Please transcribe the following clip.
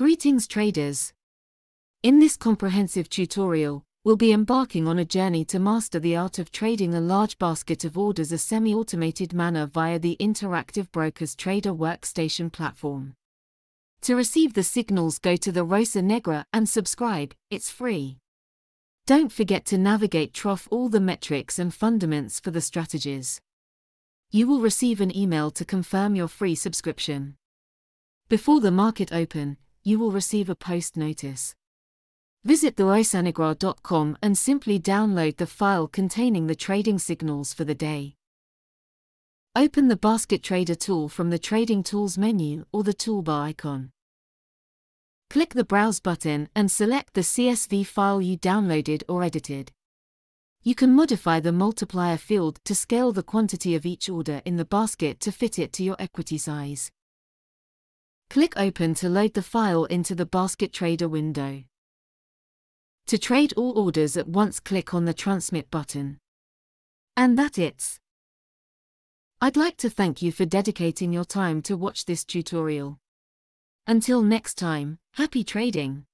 Greetings traders. In this comprehensive tutorial, we'll be embarking on a journey to master the art of trading a large basket of orders a semi-automated manner via the Interactive Brokers Trader Workstation platform. To receive the signals go to the Rosa Negra and subscribe, it's free. Don't forget to navigate trough all the metrics and fundaments for the strategies. You will receive an email to confirm your free subscription. Before the market open, you will receive a post notice. Visit therosanegra.com and simply download the file containing the trading signals for the day. Open the Basket Trader tool from the Trading Tools menu or the toolbar icon. Click the Browse button and select the CSV file you downloaded or edited. You can modify the multiplier field to scale the quantity of each order in the basket to fit it to your equity size. Click Open to load the file into the Basket Trader window. To trade all orders at once click on the Transmit button. And that it's. I'd like to thank you for dedicating your time to watch this tutorial. Until next time, happy trading!